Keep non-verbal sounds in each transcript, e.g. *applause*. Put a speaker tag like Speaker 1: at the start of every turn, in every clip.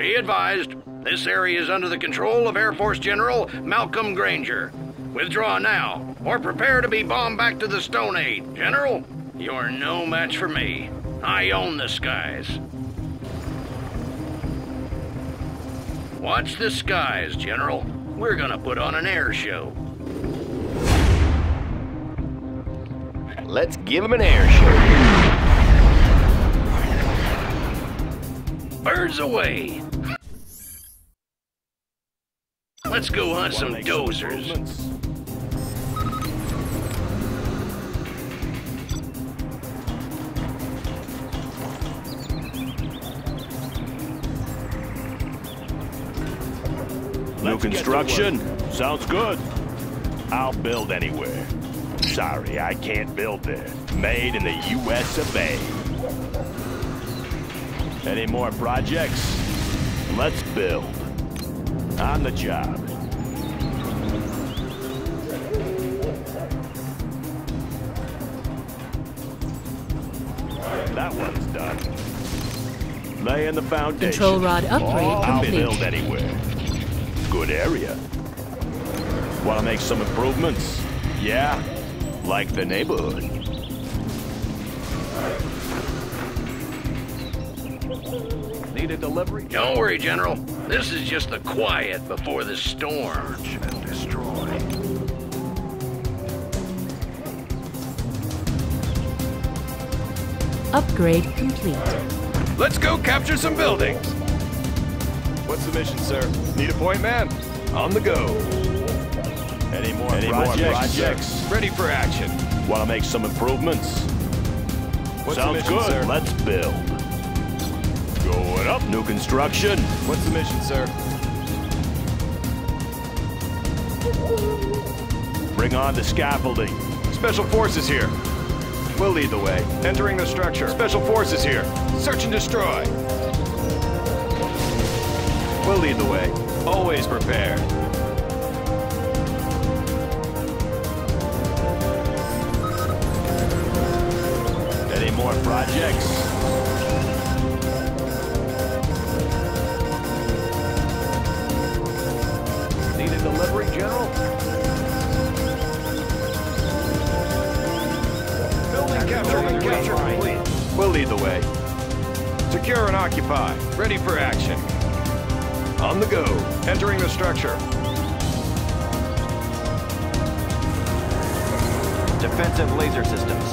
Speaker 1: Be advised, this area is under the control of Air Force General Malcolm Granger. Withdraw now, or prepare to be bombed back to the Stone Age. General, you're no match for me. I own the skies. Watch the skies, General. We're gonna put on an air show.
Speaker 2: Let's give him an air show.
Speaker 1: Birds away! Let's go hunt some dozers.
Speaker 3: New construction? Sounds good. I'll build anywhere. Sorry, I can't build there. Made in the US of A. Any more projects? Let's build. On the job. Laying the foundation.
Speaker 4: Control rod upgrade
Speaker 3: oh, I'll
Speaker 4: complete.
Speaker 3: build anywhere. Good area. Want to make some improvements? Yeah, like the neighborhood. Need a delivery?
Speaker 1: Don't worry, General. This is just the quiet before the storm.
Speaker 2: And destroy.
Speaker 4: Upgrade complete.
Speaker 2: Let's go capture some buildings.
Speaker 3: What's the mission, sir? Need a point man? On the go. Any more
Speaker 2: Any more
Speaker 3: projects?
Speaker 2: projects? Ready for action.
Speaker 3: Want to make some improvements?
Speaker 2: What's
Speaker 3: Sounds
Speaker 2: mission,
Speaker 3: good.
Speaker 2: sir?
Speaker 3: Let's build. Going up. New construction.
Speaker 2: What's the mission, sir?
Speaker 3: Bring on the scaffolding.
Speaker 2: Special forces here. We'll lead the way. Entering the structure. Special forces here. Search and destroy. We'll lead the way. Always prepared.
Speaker 3: Any more projects? Need a delivery, General?
Speaker 2: Capture. Capture complete. We'll lead the way. Secure and occupy. Ready for action. On the go. Entering the structure.
Speaker 5: Defensive laser systems.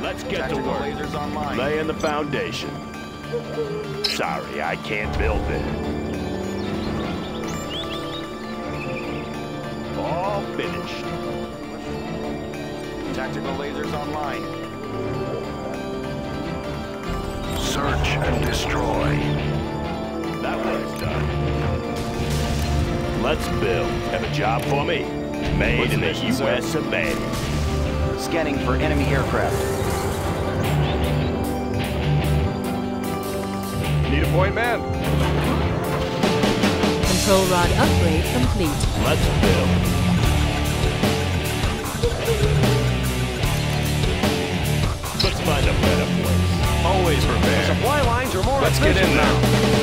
Speaker 3: Let's get to work. Laying the foundation. Sorry, I can't build there. All finished.
Speaker 5: Tactical lasers online.
Speaker 2: Search and destroy.
Speaker 3: That one's done. Let's build. Have a job for me? Made
Speaker 2: What's
Speaker 3: in
Speaker 2: the
Speaker 3: the? US of A.
Speaker 5: Scanning for enemy aircraft.
Speaker 2: Need a point man.
Speaker 4: Control rod upgrade complete.
Speaker 3: Let's build. Let's find a better place.
Speaker 2: Always prepared.
Speaker 5: Supply lines are more
Speaker 2: Let's get in now.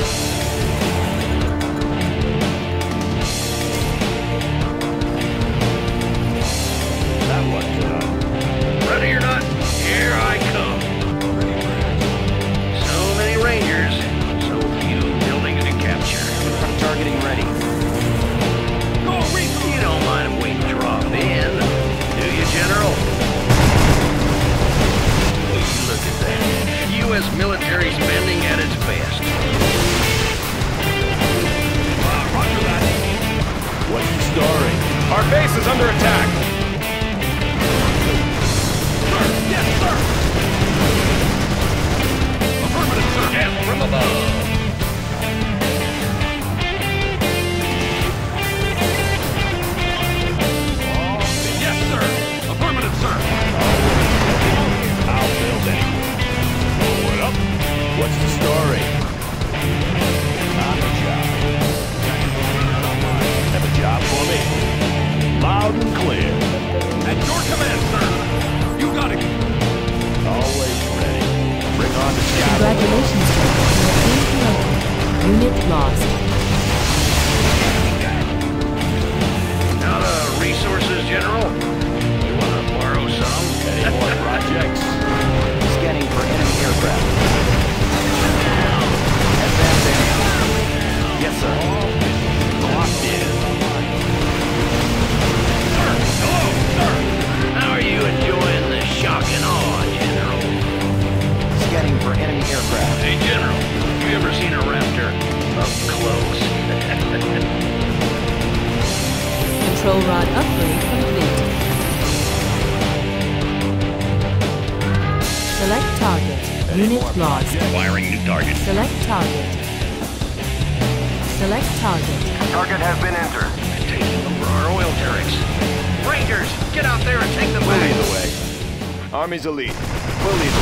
Speaker 2: Army's elite. We'll lead the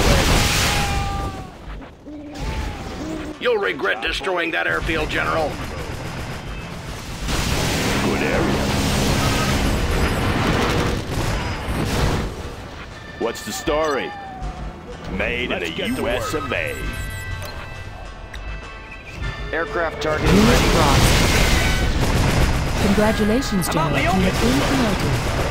Speaker 2: way.
Speaker 1: You'll regret destroying that airfield, General.
Speaker 3: Good area. What's the story? Made in the US of A.
Speaker 5: Aircraft targeting
Speaker 4: Unit
Speaker 5: ready.
Speaker 4: lost. Congratulations, General. You have been promoted.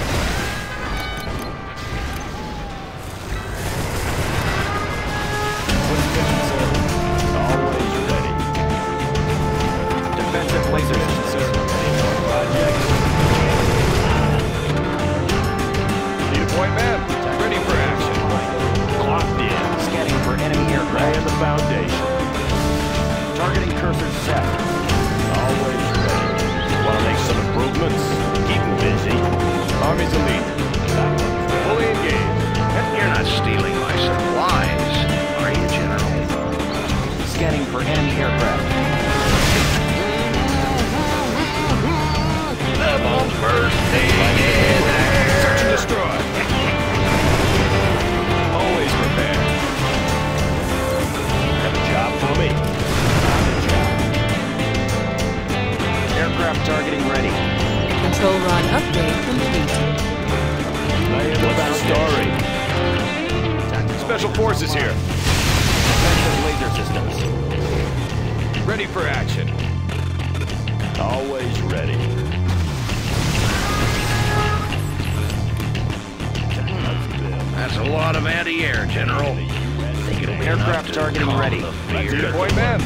Speaker 5: Aircraft targeting
Speaker 3: ready.
Speaker 1: the
Speaker 2: Need
Speaker 1: fear?
Speaker 2: point man?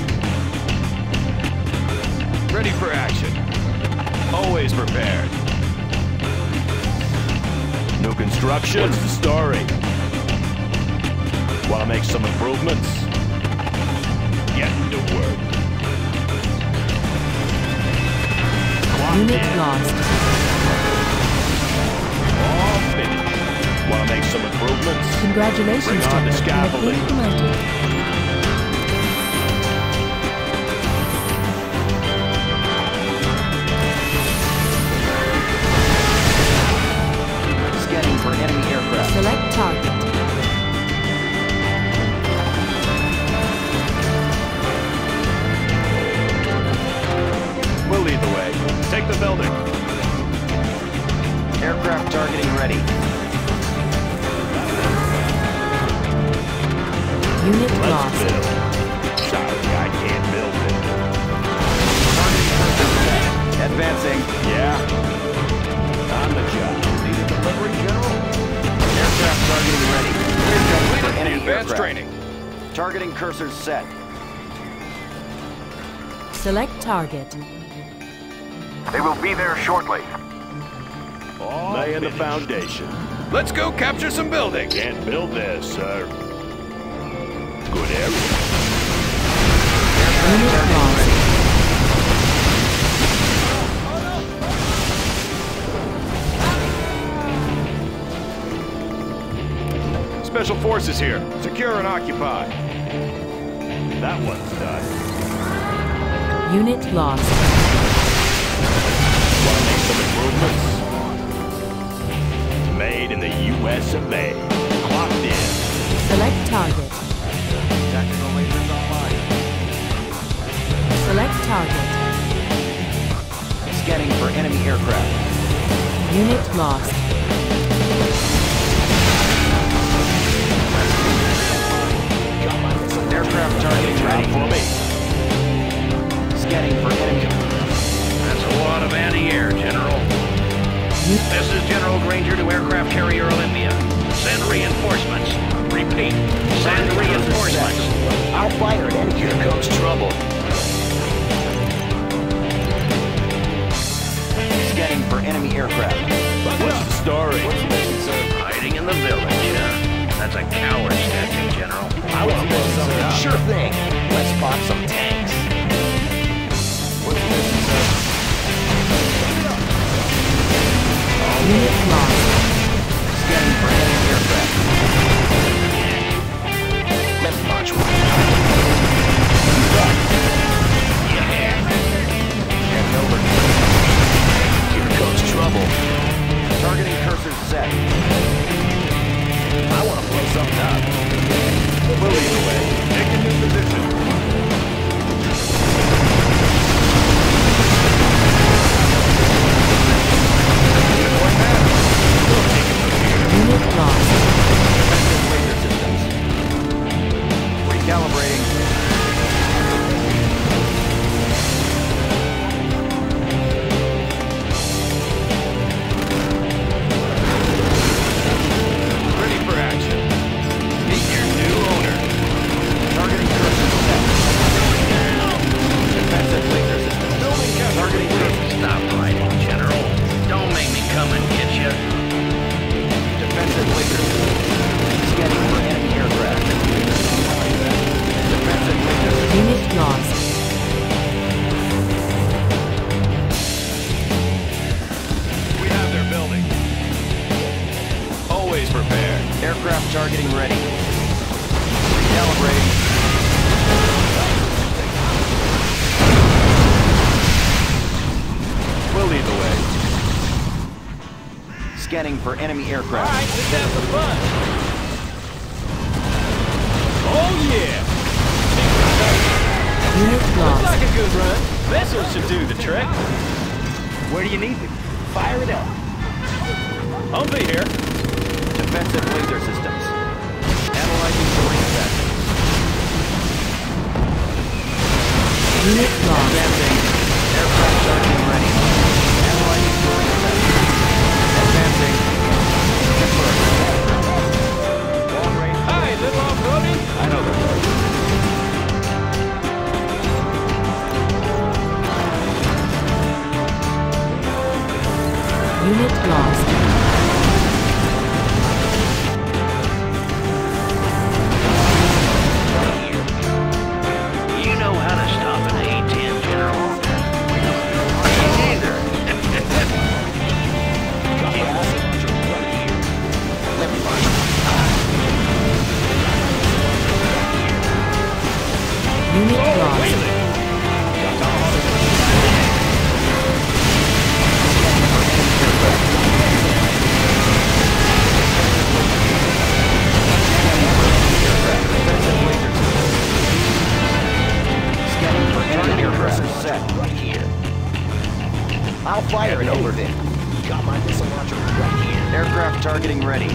Speaker 2: Ready for action. Always prepared.
Speaker 3: New construction. What's the story? Want to make some improvements? Get to work.
Speaker 4: Unit lost.
Speaker 3: All finished. Want to make some improvements?
Speaker 4: Congratulations,
Speaker 3: Bring on
Speaker 4: General.
Speaker 3: the
Speaker 4: You have been
Speaker 3: scaffolding.
Speaker 4: promoted.
Speaker 5: Scanning for enemy aircraft.
Speaker 4: Select target. Unit
Speaker 3: Let's
Speaker 4: lost.
Speaker 3: build. Sorry, I can't build it.
Speaker 5: Advancing.
Speaker 3: Yeah. On the job.
Speaker 5: Need a delivery, General? Aircraft targeting ready. For enemy
Speaker 2: Advanced
Speaker 5: aircraft.
Speaker 2: training.
Speaker 5: Targeting cursors set.
Speaker 4: Select target.
Speaker 6: They will be there shortly.
Speaker 3: All Laying the foundation.
Speaker 2: Let's go capture some buildings.
Speaker 3: Can't build this, sir. Good area.
Speaker 4: Unit lost.
Speaker 2: Special forces here. Secure and occupy.
Speaker 3: That one's done.
Speaker 4: Unit lost.
Speaker 3: Want to make some improvements? Made in the U.S. of A. Clocked in.
Speaker 4: Select target. Select target.
Speaker 5: Scanning for enemy aircraft.
Speaker 4: Unit lost.
Speaker 5: Aircraft targeting ready.
Speaker 3: for me. Scanning for enemy. That's a lot of anti-air, General.
Speaker 1: This is General Granger to aircraft carrier Olympia. Send reinforcements. Repeat, send reinforcements.
Speaker 5: I'll fire at any Here comes trouble. Scanning for enemy aircraft.
Speaker 3: What's the story?
Speaker 1: Hiding in the village, yeah. That's a coward's tactic, General.
Speaker 5: I want to blow something up. Sure thing. Let's spot some tanks. What's the mission, sir?
Speaker 4: Unit lost.
Speaker 5: Scanning for enemy aircraft. One. Over. Here trouble. Targeting cursor set. I want to blow something up.
Speaker 2: We'll a new position. For
Speaker 5: enemy aircraft.
Speaker 2: let's have some fun. Oh, yeah.
Speaker 4: Unit lost.
Speaker 2: a good run. This one should do the trick. Where do you need me? Fire it up. I'll be here.
Speaker 5: Defensive laser systems. Analyzing terrain set.
Speaker 4: Unit lost.
Speaker 5: Set. Right here. I'll fire it over there. Got my missile launcher right here. Aircraft targeting ready.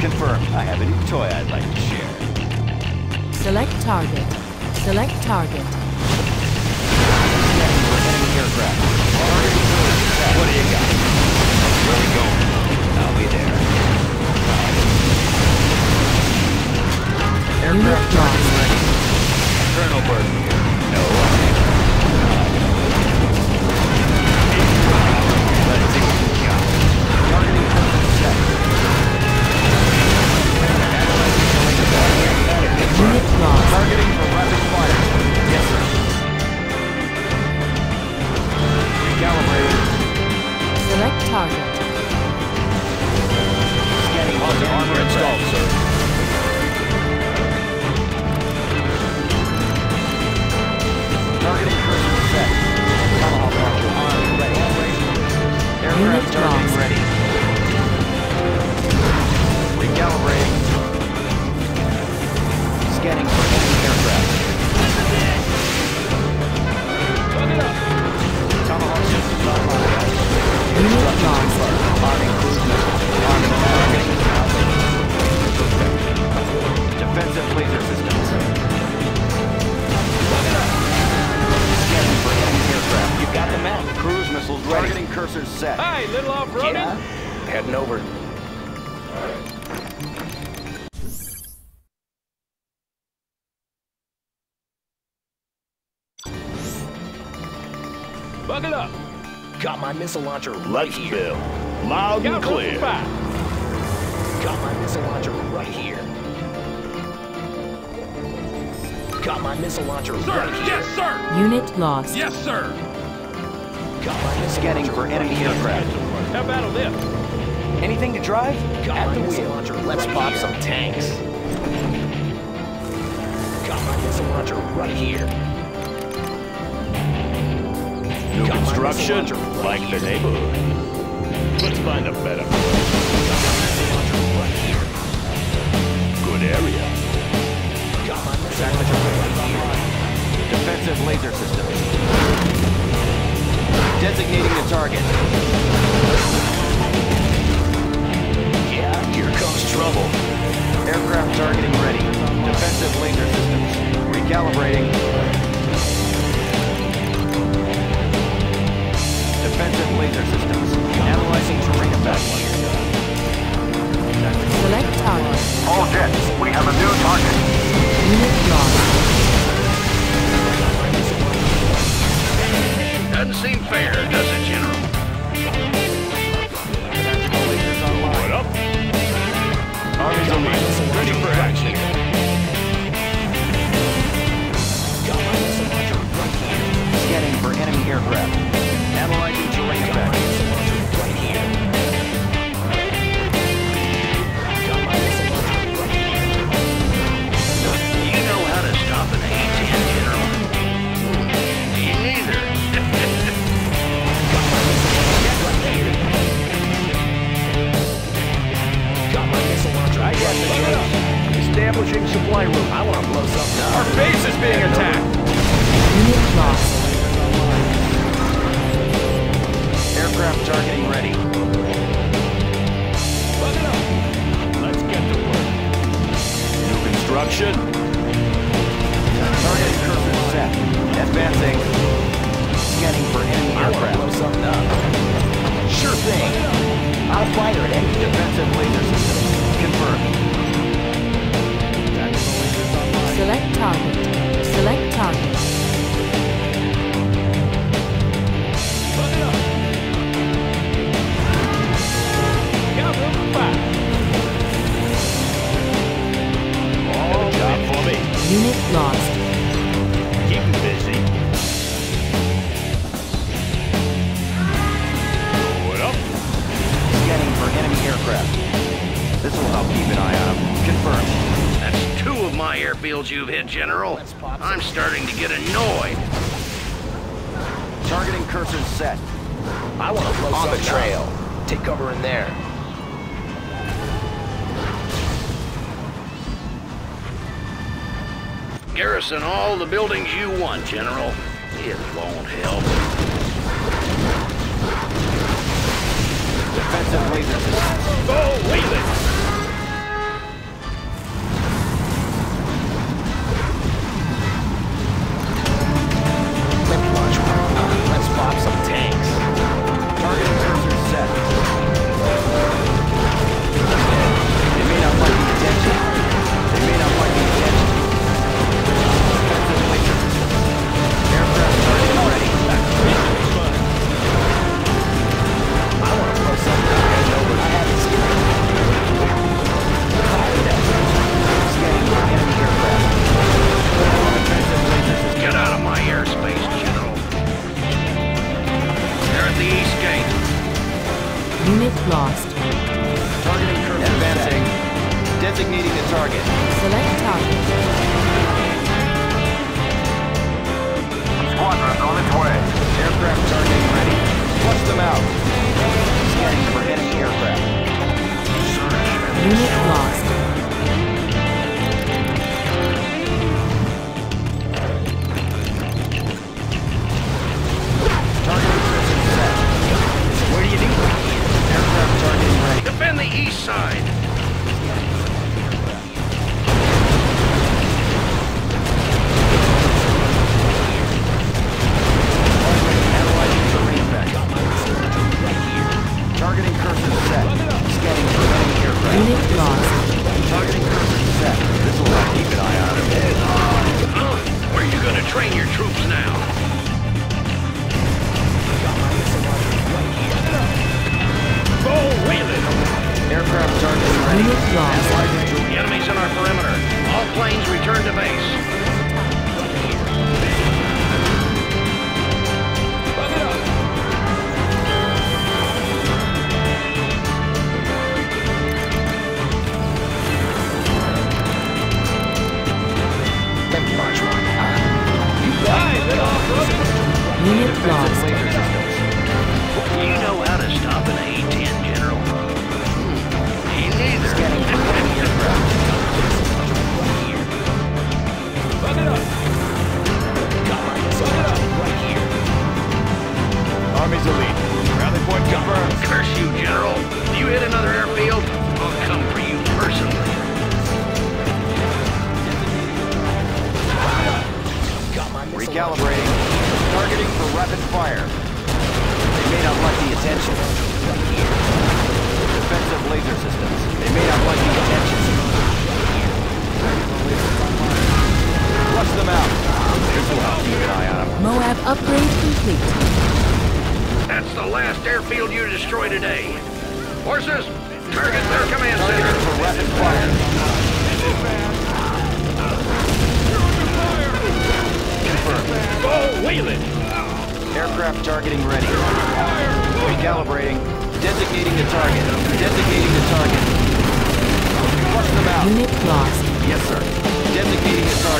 Speaker 5: Confirmed. I have a new toy I'd like to share.
Speaker 4: Select target. Select target.
Speaker 5: Enemy aircraft. What do you got? Where we going? I'll be there. Aircraft targeting
Speaker 4: lost.
Speaker 5: Colonel Burton here. No,
Speaker 7: Buckle up.
Speaker 8: Got my missile launcher right
Speaker 3: Let's
Speaker 8: here.
Speaker 3: build. Loud and clear.
Speaker 8: Got my missile launcher right here. Got my missile launcher
Speaker 7: Sir,
Speaker 8: right here.
Speaker 7: yes, sir.
Speaker 4: Unit lost.
Speaker 7: Yes, sir.
Speaker 8: Got my missile
Speaker 5: Scanning for enemy aircraft.
Speaker 7: How about a lift?
Speaker 5: Anything to drive?
Speaker 8: Got
Speaker 5: At
Speaker 8: my
Speaker 5: the
Speaker 8: missile
Speaker 5: wheel.
Speaker 8: launcher
Speaker 5: Let's
Speaker 8: right
Speaker 5: pop
Speaker 8: here.
Speaker 5: some tanks.
Speaker 8: Got my missile launcher right here.
Speaker 3: New construction,
Speaker 8: missile launcher
Speaker 3: like the neighborhood. Let's find a better,
Speaker 8: Got my missile launcher right here.
Speaker 3: good area.
Speaker 8: Got my missile launcher right here.
Speaker 5: Defensive laser system. Designating the target.
Speaker 8: Yeah, here comes trouble.
Speaker 5: Aircraft targeting ready. Defensive laser systems. Recalibrating. Defensive laser systems. Analyzing terrain effects.
Speaker 4: Select target.
Speaker 7: I
Speaker 8: want to blow something up.
Speaker 7: Our base is being attacked.
Speaker 4: Unit lost.
Speaker 5: Aircraft targeting ready.
Speaker 3: Buckle up. Let's get to work. New construction,
Speaker 5: Target cursor set. Advancing. Scanning for enemy
Speaker 8: to blow something up. Sure thing. I'll fire at any
Speaker 5: Defensive laser systems. Confirmed.
Speaker 4: Select target. Select target.
Speaker 7: Buckle up.
Speaker 1: You've hit, General. I'm starting to get annoyed.
Speaker 5: Targeting cursor set.
Speaker 8: I want to blow
Speaker 5: On the trail.
Speaker 8: Up. Take cover in there.
Speaker 1: Garrison all the buildings you want, General. It won't help.
Speaker 5: Defensive laser systems.
Speaker 3: Go, Wheeling!
Speaker 4: Unit lost.
Speaker 5: Targeting cursor set.
Speaker 8: Where do you need me?
Speaker 5: Aircraft targeting ready.
Speaker 1: Defend the east side.
Speaker 5: Unit lost. Targeting person set. This will keep an eye on
Speaker 1: him. Uh, where you gonna
Speaker 5: train your troops now?
Speaker 7: Go,
Speaker 5: Wayland!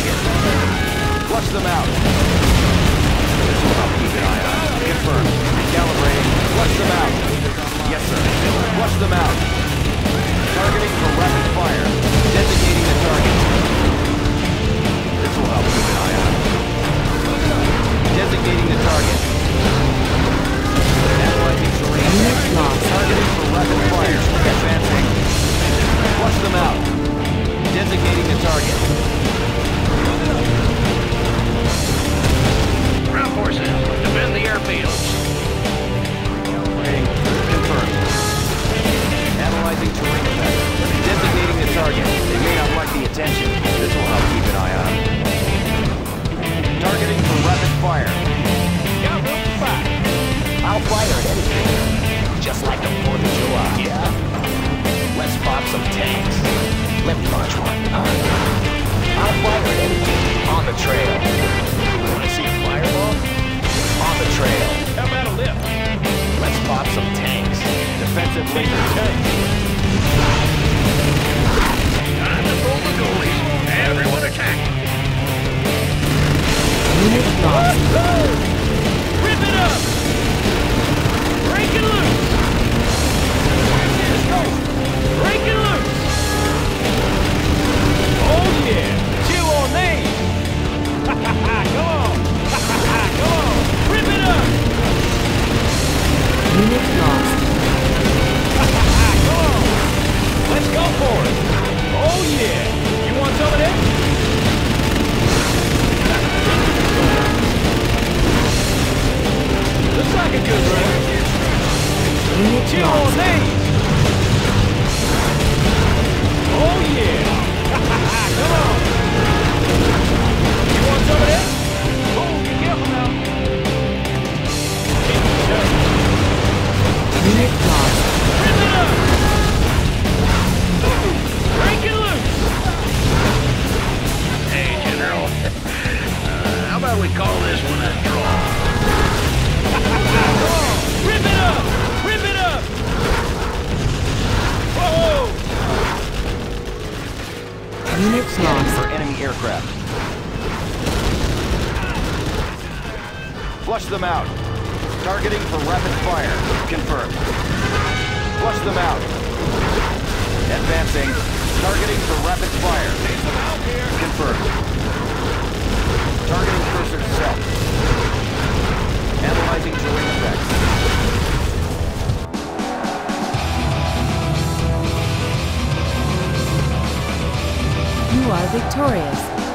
Speaker 5: Target. Flush them out. Will keep an eye on. Confirmed. Recalibrating. Flush them out. Yes, sir. Flush them out. Targeting for rapid fire. Designating the target. This will help keep an eye on. Designating the target. Analyzing terrain. Targeting for rapid fire. Advancing. Flush them out. Designating the target.
Speaker 1: Ground forces, defend the airfields.
Speaker 5: Rating confirmed. Analyzing terrain effects. Designating the target. They may not like the attention. This will help keep an eye on them. Targeting for rapid fire.
Speaker 7: Got one to fight.
Speaker 5: I'll fire at anything. Just like the 4th of July. Yeah? Let's pop some tanks. Let me launch one. I'll fire at anything. On the trail. Want to see a fireball? On the trail.
Speaker 7: How about a lift?
Speaker 5: Let's pop some tanks. Defensive laser tanks.
Speaker 1: Time to pull the goalies. Everyone attack.
Speaker 4: Unit lost.
Speaker 7: Rip it up. Break it loose. Break it loose. Oh yeah. On these. Come on. *laughs* Come on. Rip it up.
Speaker 5: For enemy aircraft. Flush them out. Targeting for rapid fire. Confirmed. Flush them out. Advancing. Targeting for rapid fire. Confirmed. Targeting cursor set. Analyzing terrain effects.
Speaker 4: You are victorious.